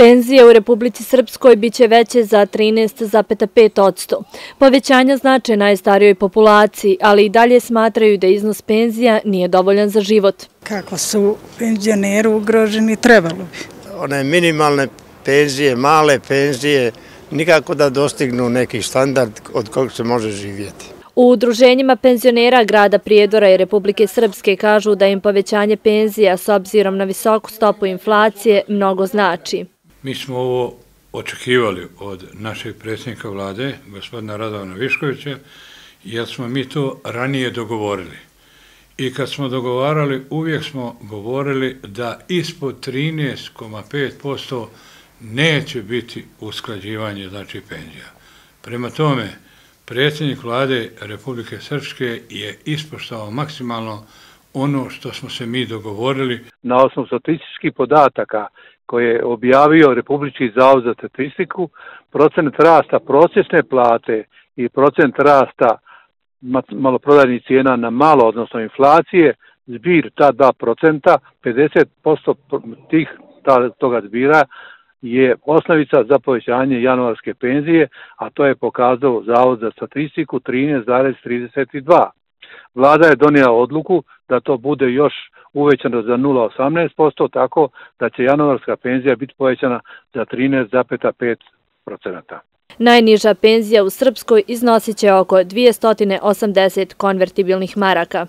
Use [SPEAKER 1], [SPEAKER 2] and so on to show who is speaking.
[SPEAKER 1] Penzije u Republici Srpskoj biće veće za 13,5 odsto. Povećanja znače najstarijoj populaciji, ali i dalje smatraju da iznos penzija nije dovoljan za život.
[SPEAKER 2] Kako su penzioneri ugroženi, trebalo bi.
[SPEAKER 3] One minimalne penzije, male penzije, nikako da dostignu neki standard od kog se može živjeti.
[SPEAKER 1] U udruženjima penzionera grada Prijedora i Republike Srpske kažu da im povećanje penzija s obzirom na visoku stopu inflacije mnogo znači.
[SPEAKER 4] Mi smo ovo očekivali od našeg predsjednika vlade, gospodina Radovana Viškovića, jer smo mi to ranije dogovorili. I kad smo dogovarali, uvijek smo govorili da ispod 13,5% neće biti usklađivanje znači penzija. Prema tome, predsjednik vlade Republike Srpske je ispoštao maksimalno ono što smo se mi dogovorili.
[SPEAKER 5] Na osnovu statističkih podataka koje je objavio Republički zavod za statistiku, procent rasta procesne plate i procent rasta maloprodajnih cijena na malo, odnosno inflacije, zbir ta dva procenta, 50% tih toga zbira je osnovica za povećanje januarske penzije, a to je pokazao Zavod za statistiku 13,32. Vlada je donijela odluku da to bude još uvećano za 0,18%, tako da će januarska penzija biti povećana za 13,5%.
[SPEAKER 1] Najniža penzija u Srpskoj iznosit će oko 280 konvertibilnih maraka.